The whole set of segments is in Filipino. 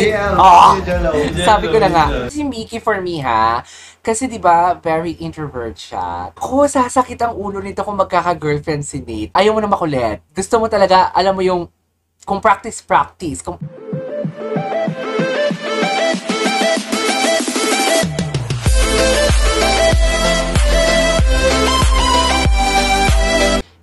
JL. Ah! Sabi ko na nga. Si Mickey for me ha, kasi di ba very introvert siya. Ko, sasakit ang ulo nito kung magkaka-girlfriend si Nate. Ayaw mo na makulit. Gusto mo talaga, alam mo yung, kung practice-practice, kung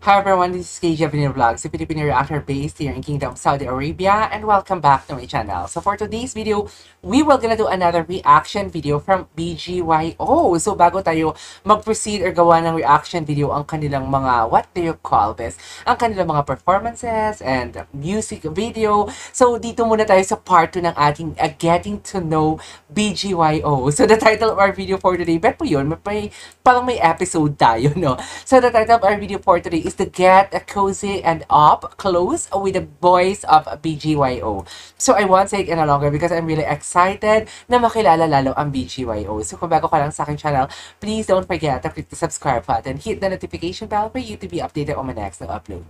Hi everyone, this is KJ Avenir Vlogs, a Filipino reactor based here in Kingdom, Saudi Arabia, and welcome back to my channel. So for today's video, we will gonna do another reaction video from BGYO. So bago tayo mag-proceed or gawa ng reaction video ang kanilang mga, what do you call this? Ang kanilang mga performances and music video. So dito muna tayo sa part 2 ng ating uh, Getting to Know BGYO. So the title of our video for today, bet po yun, may, parang may episode tayo, no? So the title of our video for today is to get a cozy and up close with the boys of BGYO. So I won't take any longer because I'm really excited na makilala lalo ang BGYO. So kung bago ka lang sa aking channel, please don't forget to click the subscribe button, hit the notification bell for you to be updated on my next upload.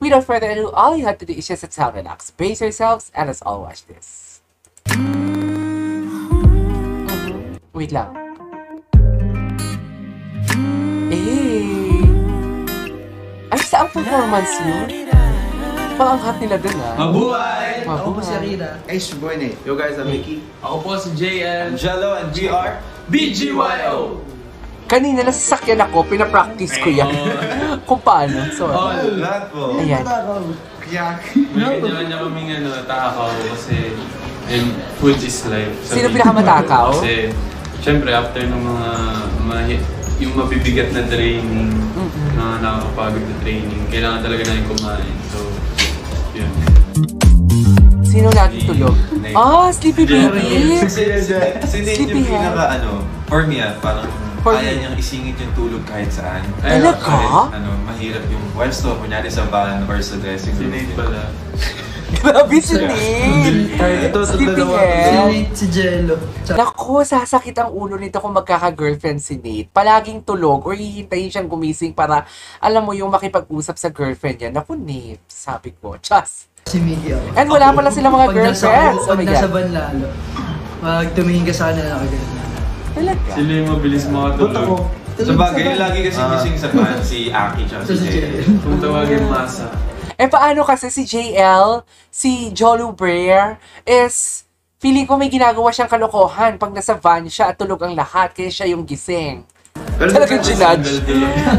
Without further ado, all you have to do is just sit relax, brace yourselves, and let's all watch this. Wait lang. Ay, saan performance yun? Parang ang hot nila dun ah. Mabuhay! Ako po si Mabuhay. Arina. Ace boy ni. You guys are Mickey. Ako po si JL. Jello and we are BGYO! Kanina nasasakyan ako, pinapractice ko yan. Kung paano. So, All! lahat po. ayan. Yak. May kanya-kanya kaming ano, takaw kasi and food is life. Sino pinakamatakaw? Kasi, syempre after ng mga, mahi- yung mabibigat na training, Mm-mm. na nakakapagod na training, kailangan talaga namin kumain. So, yun. Sino lagi tulog? Ah, Sleepy Baby! Nate yung Sleepy pinaka ano, for me ah, parang For kaya me. niyang isingit yung tulog kahit saan. Talaga? Kahit, ano, mahirap yung while stop, kunyari sa van or sa dressing Si room. Nate pala. Grabe si Nate! Ito, Sleepy dalawa. Head! Si Jello. Naku, sasakit ang ulo nito kung magkaka-girlfriend si Nate. Palaging tulog or hihintayin siyang gumising para, alam mo, yung makipag-usap sa girlfriend niya. Naku, Nate, sabi ko. Chas! Si ako. And wala pala sila mga girlfriends. Pag nasa van lalo. Pag tumingin ka sa kanila, nakagano. Talaga. Sila yung mabilis makatulog. Sa bagay, lagi kasi gising sa van, si Aki tsaka Ito si Jay. Jello. Kung tawagin masa. Eh paano kasi si JL, si Jolo Brer, is feeling ko may ginagawa siyang kalokohan pag nasa van siya at tulog ang lahat, kaya siya yung gising. Talagang ginudge.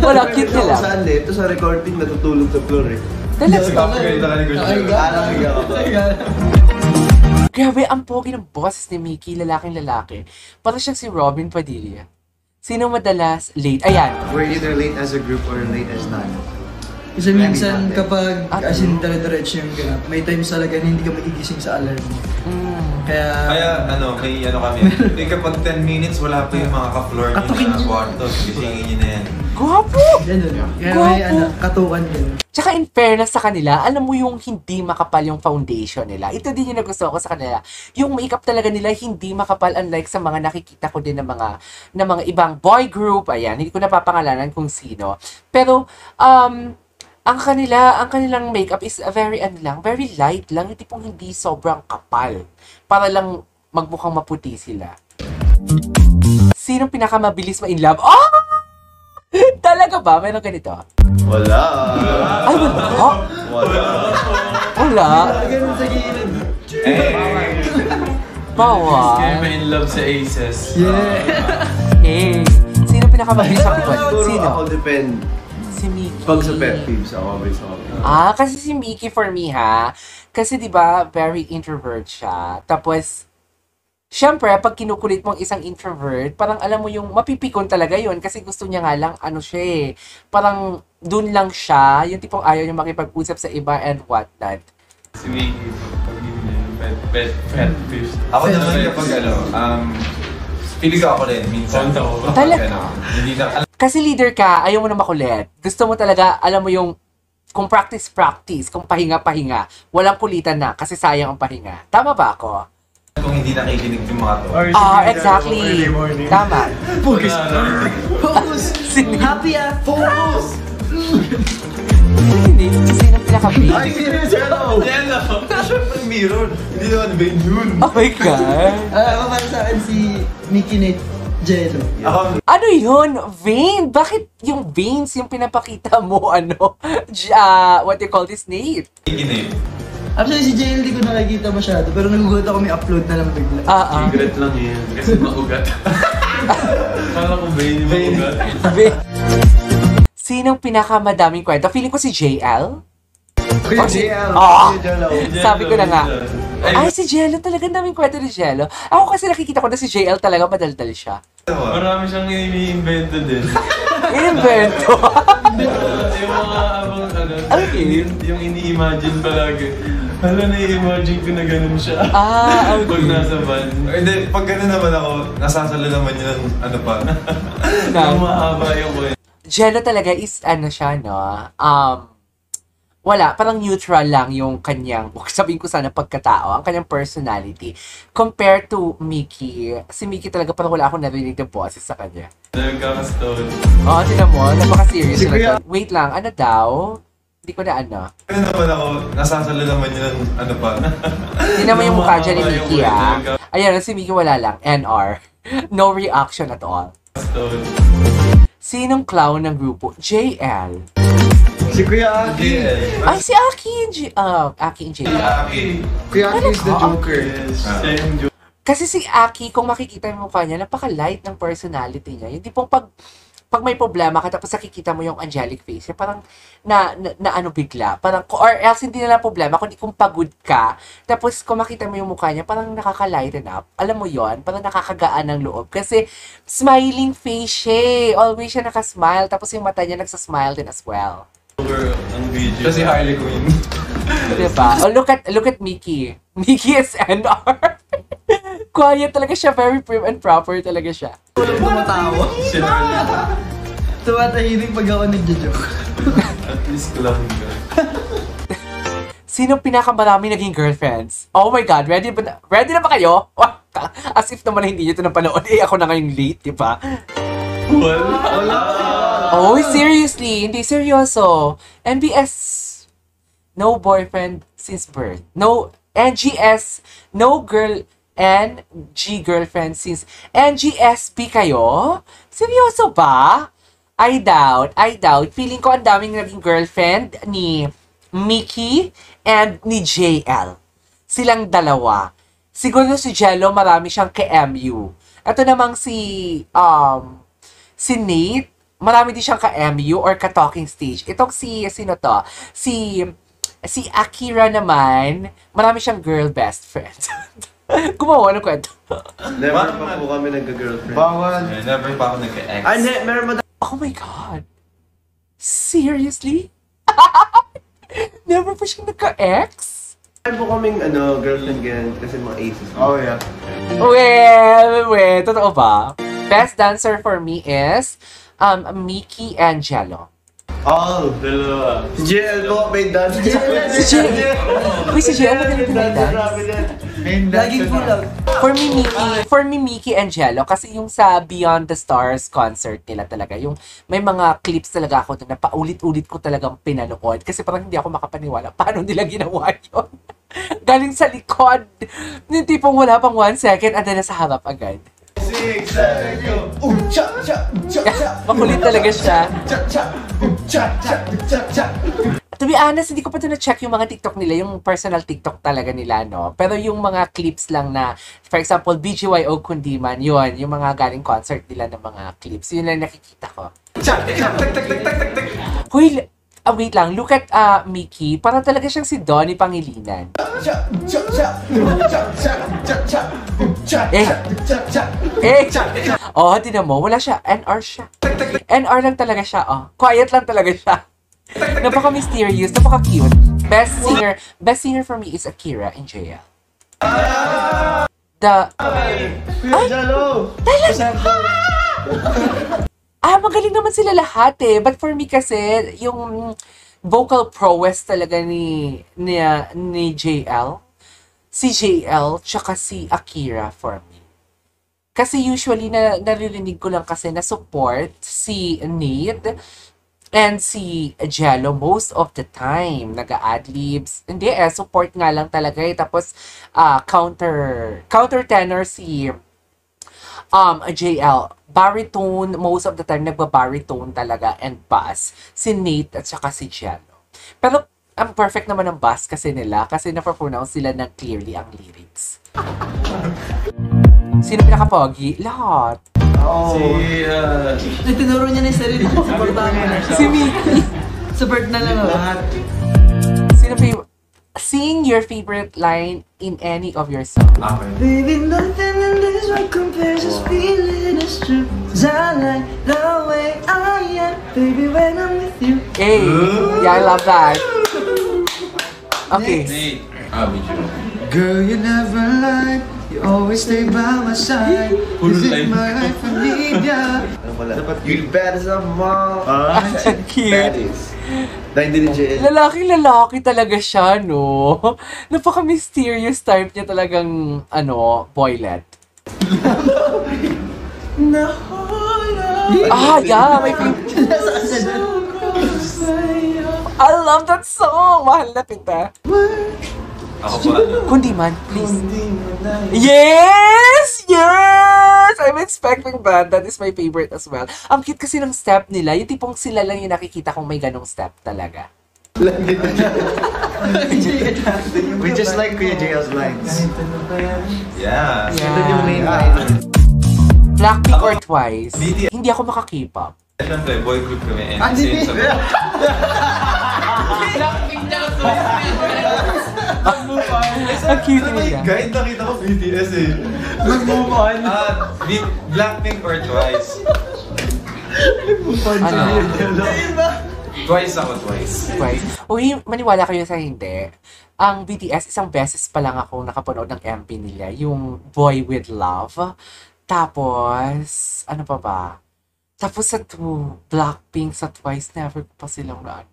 Wala, cute Ito nila. saan eh? Ito sa recording natutulog sa floor eh. Talaga. Nakahiga. Nakahiga. Grabe, ang pogi ng boses ni Mickey, lalaking lalaki. Para siyang si Robin Padilla. Sino madalas late? Ayan. We're either late as a group or late as none. Kasi minsan kapag as in dire-diretso yung ganap, may times talaga na hindi ka magigising sa alarm mo. Mm. Kaya, Kaya ano, may ano kami. Eh kapag 10 minutes, wala pa yung mga ka-floor niyo Katukin na niyo. kwarto. Gisingin niyo na yan. Gwapo! ganun. Kaya Gwapo. may ano, katukan din. Tsaka in fairness sa kanila, alam mo yung hindi makapal yung foundation nila. Ito din yung nagustuhan ko sa kanila. Yung makeup talaga nila hindi makapal unlike sa mga nakikita ko din ng mga ng mga ibang boy group. Ayan, hindi ko napapangalanan kung sino. Pero um ang kanila, ang kanilang makeup is a very ano lang, very light lang, yung tipong hindi sobrang kapal. Para lang magmukhang maputi sila. Sinong pinakamabilis ma-in love? Oh! Talaga ba? Meron ganito? Wala. Ay, wala. Wala. Wala. Ganun sa gilid. Bawal. Kaya may in love sa Aces. Yeah. Eh, sino pinakamabilis sa? Siguro Sino? ako depend. Pag sa pet peeves, ako mabilis ako. Ah, kasi si Mickey for me ha. Kasi 'di ba, very introvert siya. Tapos Siyempre, pag kinukulit mo ang isang introvert, parang alam mo yung mapipikon talaga yon kasi gusto niya nga lang, ano siya eh, parang dun lang siya, yung tipong ayaw niya makipag-usap sa iba and whatnot. Si Mickey. Pag yun na yun, pet, pet, pet fish. Ako naman kapag ano, um, feeling ko ako rin, minsan. Konta ko. Talaga? hindi na, alam Kasi leader ka, ayaw mo na makulit. Gusto mo talaga, alam mo yung kung practice-practice, kung pahinga-pahinga, walang kulitan na kasi sayang ang pahinga. Tama ba ako? kung hindi nakikinig yung mga to. Ah, exactly. Tama. Focus. Focus. Happy ah. Focus. Hindi, sino pinaka-big? Ay, serious Jello! Jello! Siyempre mirror. Hindi naman vein yun. Oh my God! Ah, para sa akin si Mickey Nate Jello. Ako, Ano yun? Vein? Bakit yung veins yung pinapakita mo, ano? Ah, what do you call this, Nate? Mickey Actually, si JL di ko nakikita masyado, pero nagugulat ako may upload na lang bigla. Ah, ah. Secret lang yan. Kasi maugat. Kala ko vein yung maugat. Vein. Sinong pinakamadaming kwento? Feeling ko si JL? Kuya Oh, si- JL! Ah! Jello! Sabi ko na nga. Ay, si Jello talaga daming kwento ni Jello. Ako kasi nakikita ko na si JL talaga madaldal siya. marami siyang ini-invento din. Invento. yung mga abang ano, Okay. yung, yung ini-imagine palagi. Hala, na-imagine ko na ganun siya. ah, Pag okay. nasa van. Or Hindi, pag gano'n naman ako, nasasalo naman yun ng ano pa. Ang mahaba yung kwento. Jello talaga is ano siya, no? Um, wala, parang neutral lang yung kanyang, sabihin ko sana pagkatao, ang kanyang personality. Compared to Mickey, si Mickey talaga parang wala akong narinig na boses sa kanya. Nagkakastone. Oo, oh, tinan mo, napaka-serious Si talaga. Kuya- Wait lang, ano daw? Hindi ko na ano. Gano'n naman ako, nasasalo naman yun ng ano pa. Tingnan mo yung mukha dyan ni Mickey, ah. kwento. Ayan, si Mickey wala lang. NR. No reaction at all. Stone. Sinong clown ng grupo? JL. Si Kuya Aki! Ay, si Aki and J... Uh, Aki and JL. Kuya Aki is the Joker. Yes, yung joke. Kasi si Aki, kung makikita mo mukha niya, napaka-light ng personality niya. Yung tipong pag, pag may problema ka, tapos nakikita mo yung angelic face niya, parang na, na, na ano bigla. Parang, or else hindi na lang problema, kundi kung pagod ka, tapos kung makita mo yung mukha niya, parang nakaka-lighten up. Alam mo yon parang nakakagaan ng loob. Kasi smiling face siya. eh. Always siya nakasmile, tapos yung mata niya nagsasmile din as well. Ang video. Kasi Harley Quinn. Diba? Oh, look at, look at Mickey. Mickey is NR. Quiet talaga siya, very prim and proper talaga siya. Tumatawa. Si Harley. Tumatahimik pag ako nagjo-joke. At least clown ka. Sino pinakamarami naging girlfriends? Oh my God, ready ba na, ready na ba kayo? As if naman hindi nyo ito napanood. Eh, ako na ngayong late, di ba? Wala. Oh, seriously, hindi seryoso. NBS, no boyfriend since birth. No, NGS, no girl and G girlfriend since NGSP kayo? Seryoso ba? I doubt, I doubt. Feeling ko ang daming naging girlfriend ni Mickey and ni JL. Silang dalawa. Siguro si Jello marami siyang ka-MU. Ito namang si um si Nate, marami din siyang ka-MU or ka-talking stage. Itong si, sino to? Si, si Akira naman, marami siyang girl best friend. Gumawa ng kwento. Never pa po kami nagka-girlfriend. Bawal. Never pa ako nagka-ex. Ah, hindi. Meron mo Oh my God. Seriously? Never pa siyang nagka-ex? Meron po kaming ano, girlfriend ganyan kasi mga aces. Oh, yeah. Well, well, totoo ba? Best dancer for me is um, Mickey and Jello. All. Dalawa. Si JL po, may dance. Si JL. Uy, si JL magaling din mag-dance. Laging kulang. For me, Mickey, for me, Mickey and Jello, kasi yung sa Beyond the Stars concert nila talaga, yung may mga clips talaga ako na paulit-ulit ko talagang pinanood. Kasi parang hindi ako makapaniwala paano nila ginawa yun. Galing sa likod. Yung tipong wala pang one second, and then nasa harap agad. Six, seven, go. Um, cha, cha, cha, cha. Makulit talaga siya. Cha, cha, cha, cha, cha, cha. To be honest, hindi ko pa ito na-check yung mga TikTok nila, yung personal TikTok talaga nila, no? Pero yung mga clips lang na, for example, BGYO Kundiman, yun, yung mga galing concert nila ng mga clips, yun lang nakikita ko. Cha, cha, tak, tak, tak, tak, tak, tak. Huy, ah, wait lang, look at uh, Mickey, para talaga siyang si Donnie Pangilinan. Eh. Eh! Oh, tinan mo, wala siya. NR siya. NR lang talaga siya, oh. Quiet lang talaga siya. Napaka-mysterious, napaka-cute. Best singer, best singer for me is Akira in JL. The, Kuya Jalo. ah, magaling naman sila lahat eh. But for me kasi, yung vocal prowess talaga ni, ni, ni JL, si JL, tsaka si Akira for me. Kasi usually na naririnig ko lang kasi na support si Nate And si Jello, most of the time, nag-adlibs. Hindi eh, support nga lang talaga eh. Tapos, ah, counter, counter tenor si um, JL. Baritone, most of the time, nagba-baritone talaga and bass. Si Nate at saka si Jello. Pero, ang perfect naman ng bass kasi nila kasi napapronounce sila ng clearly ang lyrics. Sino pinaka-pogi? Lahat. Si, uh, Tinuro niya na yung sarili. Na siya. Si Mickey. Support na lang ako. Lahat. Sino favorite? Sing your favorite line in any of your songs. Okay. Baby, nothing in this world compares this feeling is true. 'Cause I like the way I am, baby, when I'm with you. Hey, yeah, I love that. Okay. Nate. Ah, medyo. Girl, you never lied. You always stay by my side. Is line. my life, I need ya. You bad as a mom. Cute. Baddies. Na hindi ni JL. Lalaki-lalaki talaga siya, no? Napaka-mysterious type niya talagang, ano, boylet. ah, yeah, my favorite. I love that song! Mahal na kita. Ako pa? Kundi man, please. Yes! Yes! I'm expecting that. That is my favorite as well. Ang cute kasi ng step nila. Yung tipong sila lang yung nakikita kung may ganong step talaga. We just like Kuya JL's lines. Yeah. Ito yung main Yeah. line. Blackpink or Twice? BTS. Hindi ako maka-K-pop. Siyempre, boy group kami and Ah, same hindi. sa Ang cute niya. Guide nakita ko BTS eh. Mag-move on. Ah, Blackpink or Twice? Ano? Twice ako, twice. Twice. Uy, maniwala kayo sa hindi. Ang BTS, isang beses pa lang ako nakapanood ng MV nila. Yung Boy With Love. Tapos, ano pa ba? Tapos sa two, Blackpink sa Twice, never pa silang na,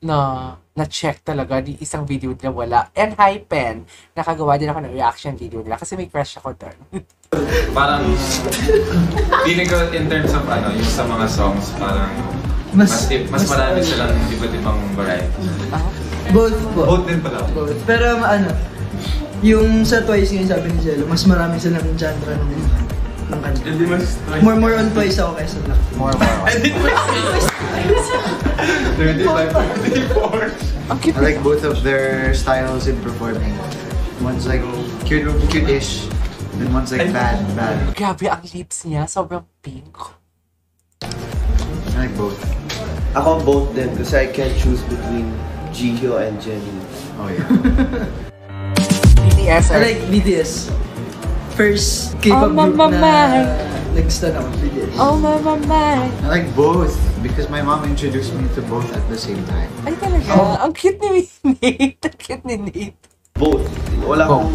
na, na-check talaga. Di isang video nila wala. And Hypen, nakagawa din ako ng reaction video nila kasi may crush ako doon. Parang, feeling ko in terms of ano, yung sa mga songs, parang mas, Mas, mas, marami silang iba't ibang variety. Both po. Both din pala. Both. Pero ano, yung sa Twice ngayon sabi ni Jello, mas marami silang genre ng, ng kanta. Hindi mas More more on Twice ako kaysa Black. More, more, more. 35, 34. Ang cute I like both of their styles in performing. One's like cute, cute-ish, and one's like bad, bad. Grabe, ang lips niya. Sobrang pink. I like both. Ako both din kasi I can't choose between Jihyo and Jennie. Oh yeah. BTS I are like BTS. First Oh, K-pop group mama, na my. nag-stan ako BTS. Oh, mama, my. I like both because my mom introduced me to both at the same time. Ay, talaga. Ang cute ni Nate. Ang cute ni Nate. Both. Wala akong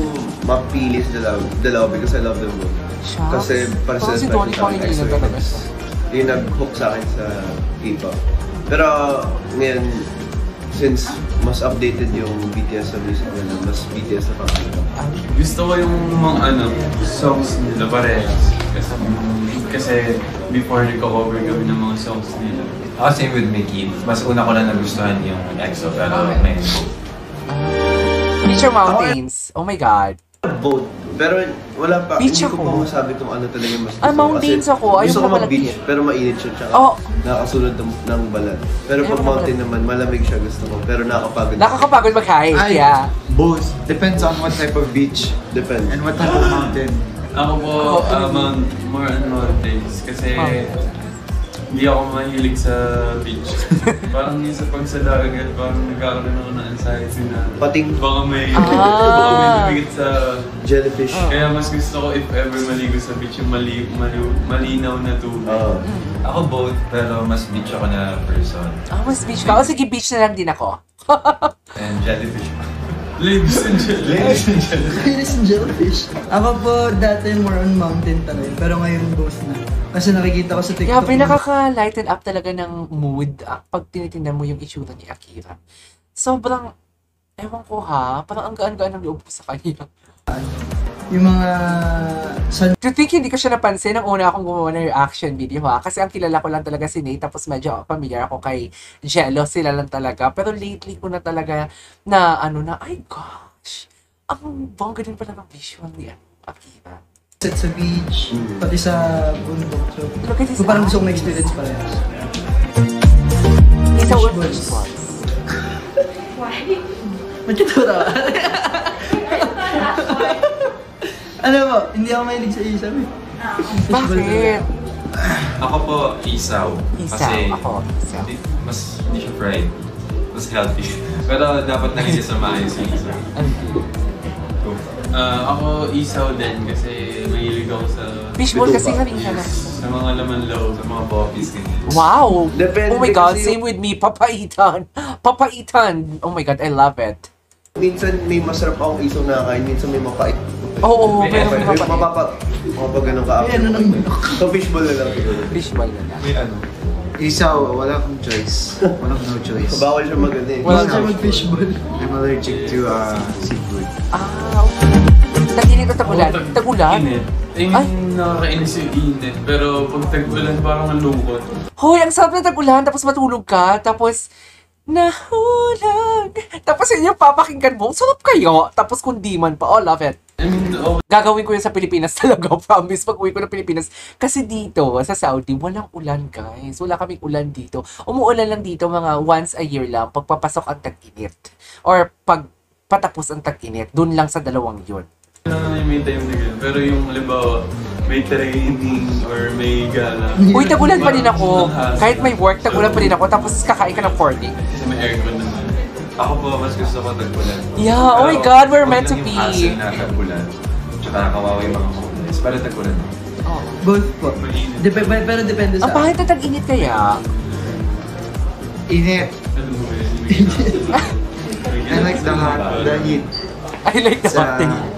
mapili sa dalawa, dalawa because I love them both. Shucks. Kasi para sa Parang si is siya. yung nag-hook sa akin sa K-pop. Pero ngayon, since mas updated yung BTS sa music nila, mas BTS na pakinggan. Gusto ko yung mga ano, songs nila parehas. Kasi, kasi before nagko-cover kami ng mga songs nila. Ako same with Mickey. Mas una ko lang nagustuhan yung EXO pero may Beach or mountains? Oh my God. Both. Pero wala pa, Beach hindi ko ako. pa masabi kung ano talaga mas gusto Ah, ko. mountains ako. Ayaw Gusto ko ko mag-beach, pero mainit siya. Tsaka Oh. nakakasunod ng, ng balat. Pero Ayaw pag ko mountain naman, malamig siya gusto ko. Pero nakakapagod. Nakakapagod mag-hike. I- Yeah. Both. Depends on what type of beach Depends. and what type of mountain. Ako po, mount, more on mountains. Kasi hindi ako mahilig sa beach. parang yung sa pag sa dagat, parang nagkakaroon ako ng anxiety na Pating baka may, Ah. baka may lumikit sa... jellyfish. Kaya mas gusto ko if ever maligo sa beach yung mali, mali, malinaw na tubig. Oo. Ako both, pero mas beach ako na person. Ah, mas beach ka. O sige, beach na lang din ako. And jellyfish. Ladies and gentlemen. Ladies and gentlemen. Ladies and jellyfish. Ako po dati more on mountain talaga. Pero ngayon both na. Kasi nakikita ko sa TikTok. Grabe, nakaka-lighten up talaga ng mood ah, pag tinitingnan mo yung itsura ni Akira. Sobrang, ewan ko ha, parang ang gaan-gaan ng loob ko sa kanya. yung mga san To think hindi ko siya napansin nang una akong gumawa ng reaction video ha. Kasi ang kilala ko lang talaga si Nate tapos medyo familiar ako kay Jello. Sila lang talaga. Pero lately ko na talaga na ano na, ay gosh. Ang bongga din pala ng visual ni ano, Akira. Set sa beach, pati sa bundok. So, this so parang gusto kong experience parehas. Isa Fish with balls. fish balls. Ba't ka tawa? ano po, hindi ako mahilig sa isaw eh. Fishball Bakit? Ako po, isaw. Isaw. Kasi Ako, isaw. Mas hindi siya fried. Mas healthy. Pero dapat na hindi sa maayos yung isaw. Ah, ako isaw din kasi ako sa Fishball kasi kanina na. sa mga laman loob, sa mga poppies ganyan. Wow! Depende oh my God, kasi same with me. Papaitan. Papaitan. Oh my God, I love it. Minsan may masarap akong isaw na kain, minsan may mapait. Oo, oh, May pero effort. May mapait. mapapa... Mapapag ganun ka. Eh, ano nang manok? So fishball na lang. Fishball na lang. May ano? Isaw, wala akong choice. One of no choice. Bawal siya magano eh. Wala Bawal siya mag-fishball. I'm allergic to uh, seafood. Ah, tagulan? Tagulan? Init. Ay, Ay. nakakainis yung init. Pero pag tag-ulan, parang ang lungkot. Hoy, ang sarap na tagulan, tapos matulog ka, tapos nahulag. Tapos yun yung papakinggan mo, sarap kayo. Tapos kung di man pa, oh, love it. I mean, oh, Gagawin ko yun sa Pilipinas talaga, promise. Pag uwi ko ng Pilipinas. Kasi dito, sa Saudi, walang ulan, guys. Wala kaming ulan dito. Umuulan lang dito mga once a year lang, pagpapasok ang tag-init. Or pag patapos ang tag-init, dun lang sa dalawang yun. Lang na may time na ganun. Pero yung, halimbawa, may training or may gala. Uy, tagulan pa din ako. Kahit may work, tagulan pa din ako. Tapos kakain ka ng 40. Kasi may aircon naman. Ako po, mas gusto ko tag-ulan. Yeah, oh my Pero God, we're huwag meant to lang be. yung hassle na tag-ulan. Tsaka kawawa yung mga homeless. Para tag-ulan. Oh. Both po. Dep- pero depende Ang sa... pangit na tag-init kaya. Init. Ano mo yun? I like the hot, the heat. I like the hot thing. uh,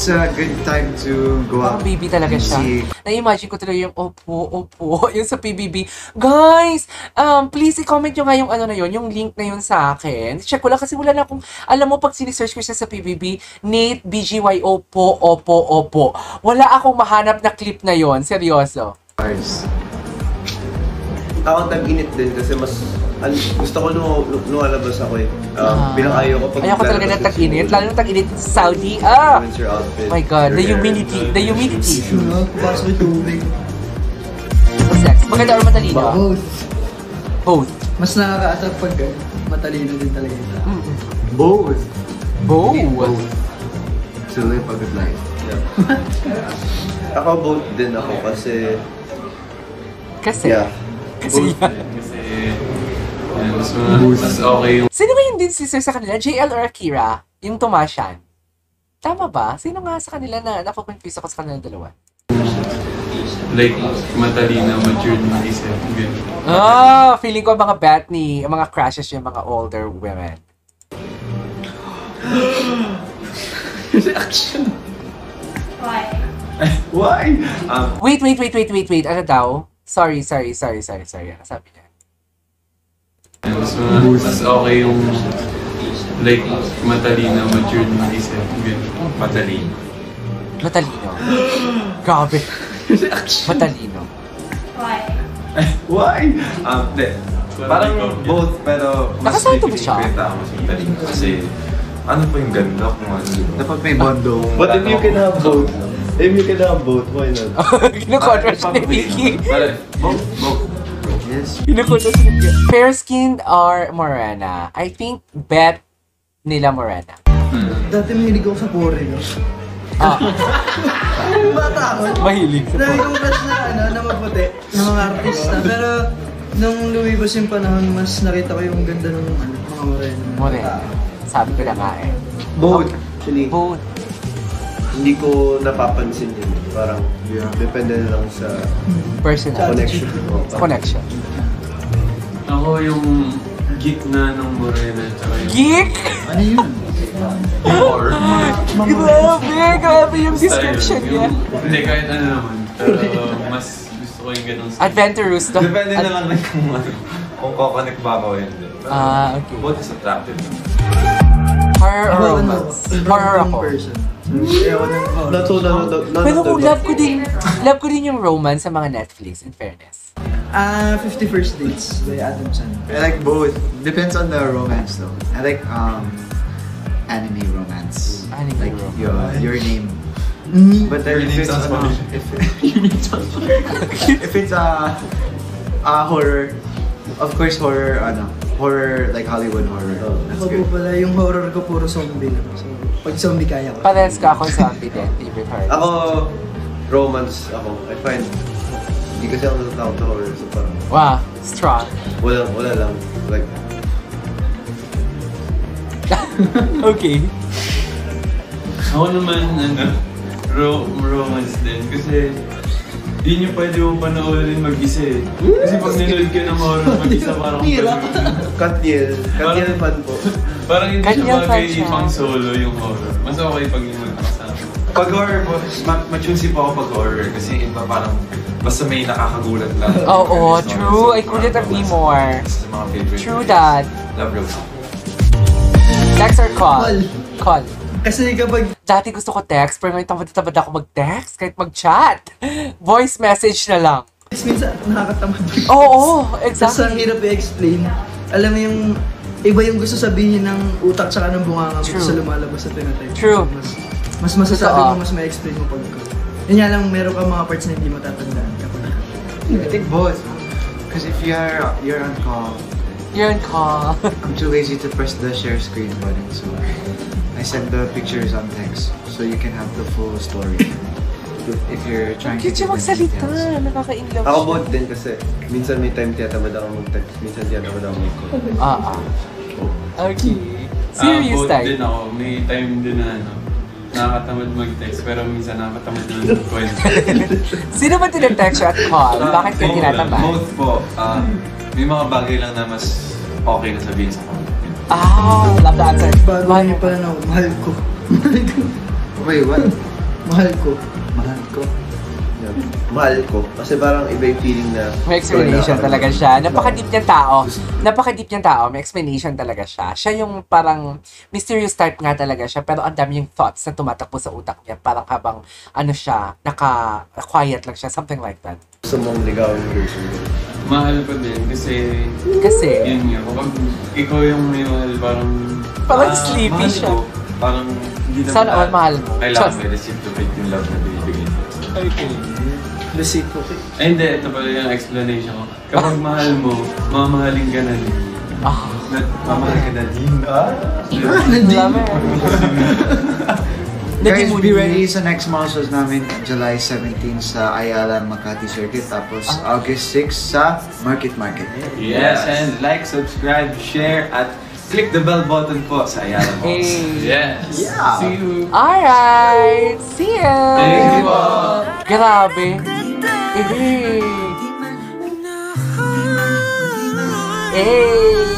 it's a good time to go Parang out. baby talaga and siya. see Na-imagine ko tuloy yung opo, opo, yung sa PBB. Guys, um, please i-comment nyo nga yung ano na yun, yung link na yun sa akin. Check ko lang kasi wala na akong, alam mo, pag sinesearch ko siya sa PBB, Nate BGY Opo, Opo, Opo. Wala akong mahanap na clip na yon seryoso. cars. Ako tag-init din kasi mas... An, gusto ko nung lumalabas ako eh. Um, Ah. Bilang ayaw ko pag Ayoko talaga lalabas ng kasi tag-init, yung lalo ng tag-init sa Saudi. Ah! Winter outfit. my God, the your hair. humidity, the humidity. Ano? Pasok yung tubig. Sex, maganda or matalino? Both. Both. Mas nakaka-attract pag matalino din talaga yung. Mm. Both. Both. To live a good life. Ako both din ako kasi... Kasi, Yeah. Kasi Both. Kasi, yan, mas, mas okay yung Sino ba yung din sister sa kanila? JL or Akira? Yung Tomashan? Tama ba? Sino nga sa kanila na nakukonfuse ako sa kanila dalawa? like matalino, mature na isip. Ah, feeling ko mga Bethany, mga crushes yung mga older women. Why? Um, Wait, wait, wait, wait, wait, wait. Ano daw? Sorry, sorry, sorry, sorry, sorry. Ano sabi niya? Mas, mas okay yung like matalino, mature na isip. Matalino. Matalino. Grabe. Matalino. Why? Um, de, parang both, pero mas Nakasalto ba siya? matalino. Kasi, ano pa yung ganda kung ano. Dapat may bondo. But if you can have both, if you can have both, why not? Kinukontrast ni Vicky. Both, both. Yes. Kinukontrast ni Vicky. Fair-skinned or morena? I think bet nila morena. Dati mahilig ako sa foreign. Ah, Yung bata ako, mahilig sa dami kong crush na, ano, na maputi, ng mga artista. Pero, nung lumibas yung panahon, mas nakita ko yung ganda ng ano, mga moreno. morena. Sabi ko na nga eh. Both. Actually, Both. Hindi ko napapansin yun. Parang, Yeah. depende na lang sa Personal. connection. Sa connection. Ako yung gitna ng morena tsaka yung Geek! Ano yun? or Grabe! Grabe yung description niya. Hindi, kahit ano naman. Pero mas gusto ko yung ganun sa... Adventurous to. Depende na lang rin kung ano, kung koconnect ba ako. Pero Ah, okay. Both is attractive. Horror or Ako, ano, romance? Horror ako. Ewan na. Nato. Pero kung love ko din, love ko din yung romance sa mga Netflix, in fairness. Ah, 50 First Dates by Adam Sandler. I like both. Depends on the romance though. I like um anime romance. Anime like romance. your your name. Mm. But then Your if it's ano, if it's a a horror, of course horror ano horror like Hollywood horror. Oh. That's good. pala, yung horror ko puro zombie lang. So, pag zombie kaya ko. Parehas ka ako zombie din, favorite horror. Ako, romance ako. I find, hindi kasi ako natatakot sa horror. So parang, Wow, strong. wala, wala lang. Like, Okay. Ako naman, ano, ro romance din. Kasi, di nyo pwede mo panoorin mag-isa eh. Kasi pag nanood ka ng horror mag-isa, parang... Hirap. Katniel. Katniel fan po. Parang hindi siya bagay pang solo yung horror. Mas okay pag yung magkasama. Pag horror po, ma- ma-choosy po ako pag horror kasi iba parang basta may nakakagulat lang. Oo, So, true. I couldn't agree more. Sa mga favorite. True that. Love romance. Text or call? Call. Call. Kasi kapag Dati gusto ko text, pero ngayon tamad-tamad ako mag-text, kahit mag-chat. Voice message na lang. minsan nakakatamad. Oo, Tapos ang exactly. hirap i-explain. Alam mo yung iba yung gusto sabihin ng utak tsaka ng bunganga mo sa lumalabas sa tinatype. True. So, mas, mas masasabi Totoo. mo, mas ma-explain mo pag call. Yun nga lang, meron ka mga parts na hindi matatandaan kapag I think both. Because if you're you're on call, You're on call. I'm too lazy to press the share screen button, so I send the pictures on text so you can have the full story. if you're trying to Cute siya give them magsalita. details. Nakaka-inlove Ako siya. both din kasi minsan may time tiyatamad ako mag-text, minsan tiyatamad ako mag-call. Ah, ah. Okay. Ah, Serious both type. din ako. May time din na ano, nakakatamad mag-text pero minsan nakakatamad na mag-kwento. Sino ba tinetext siya at call? Bakit ka tinatamad? Both po. ah, may mga bagay lang na mas okay na sabihin sa call. Ah, love the answer. bago mo pala na mahal ko. Mahal ko. Wait, what? Mahal ko. Mahal ko. Yeah. Mahal ko. Kasi parang iba yung feeling na... May explanation talaga siya. Napaka-deep niyang tao. Napaka-deep niyang tao. May explanation talaga siya. Siya yung parang mysterious type nga talaga siya. Pero ang dami yung thoughts na tumatakbo sa utak niya. Parang habang ano siya, naka-quiet lang siya. Something like that. Gusto mong ligawin yung version mahal ko din kasi Kasi, yun nga, kapag ikaw yung may mahal, parang... Parang ah, sleepy mahal siya. ko. Parang hindi naman Sana all mahal mo. Kailangan Trust. may reciprocate yung love na binibigay ko. Reciprocate. Ay, hindi. Ito pala yung explanation ko. Kapag mahal mo, mamahalin ka na din. Ah, Mamahal ka na din. Ah? love it. Guys, Naging be moody. ready sa next monsters namin July 17 sa Ayala Makati Circuit tapos August 6 sa Market Market. Yes, and like, subscribe, share, at click the bell button po sa Ayala Malls. Hey. Yes. Yeah. See you. Alright! See ya! Thank you po. Grabe. Eh. Hey!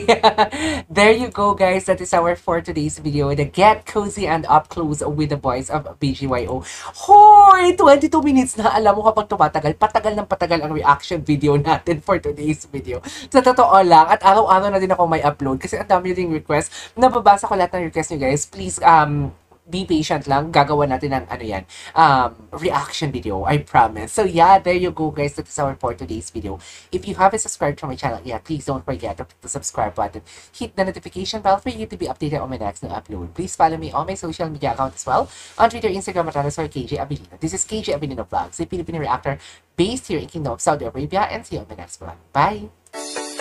there you go, guys. That is our for today's video. The Get Cozy and Up Close with the Boys of BGYO. Hoy! 22 minutes na. Alam mo kapag tumatagal, patagal ng patagal ang reaction video natin for today's video. Sa totoo lang, at araw-araw na din ako may upload kasi ang dami ding request. Nababasa ko lahat ng request nyo, guys. Please, um, be patient lang. Gagawa natin ng ano yan, um, reaction video. I promise. So yeah, there you go guys. That is our for today's video. If you haven't subscribed to my channel yet, please don't forget to click the subscribe button. Hit the notification bell for you to be updated on my next new upload. Please follow me on my social media account as well. On Twitter, Instagram, at or KJ Abilino. This is KJ Abilino Vlogs, a Filipino reactor based here in Kingdom of Saudi Arabia. And see you on my next vlog. Bye!